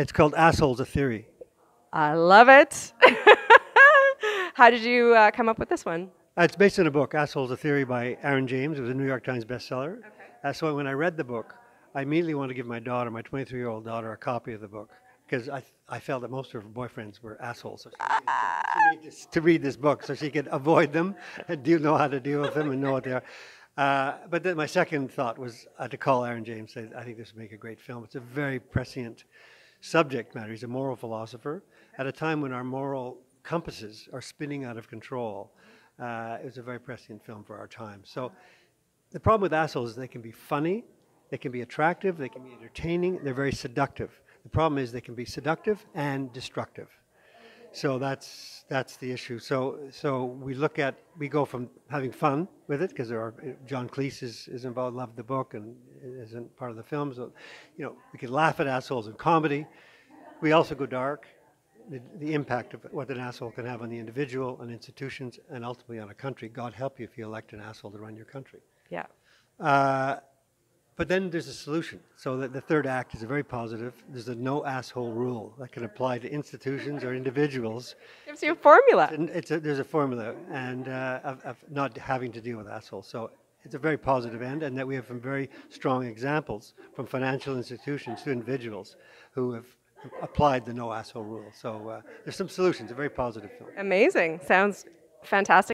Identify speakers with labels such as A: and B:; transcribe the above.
A: It's called Assholes, a Theory.
B: I love it. How did you uh, come up with this one?
A: Uh, it's based on a book, Assholes, a Theory by Aaron James. It was a New York Times bestseller.
B: Okay.
A: Uh, so when I read the book, I immediately wanted to give my daughter, my 23 year old daughter, a copy of the book because I, I felt that most of her boyfriends were assholes. So she needed, to, to, to read this book so she could avoid them and do know how to deal with them and know what they are. Uh, but then my second thought was uh, to call Aaron James. Say, I think this would make a great film. It's a very prescient subject matter. He's a moral philosopher at a time when our moral compasses are spinning out of control. Uh, it was a very prescient film for our time. So the problem with assholes is they can be funny, they can be attractive, they can be entertaining, they're very seductive. The problem is they can be seductive and destructive. So that's that's the issue. So so we look at we go from having fun with it because there are John Cleese is, is involved, loved the book and isn't part of the film. So you know we can laugh at assholes in comedy. We also go dark. The, the impact of what an asshole can have on the individual, on institutions, and ultimately on a country. God help you if you elect an asshole to run your country.
B: Yeah.
A: Uh, but then there's a solution. So that the third act is a very positive. There's a no asshole rule that can apply to institutions or individuals.
B: Gives you a formula.
A: And it's a, there's a formula and uh, of, of not having to deal with assholes. So it's a very positive end, and that we have some very strong examples from financial institutions to individuals who have applied the no asshole rule. So uh, there's some solutions. A very positive film.
B: Amazing. Sounds fantastic.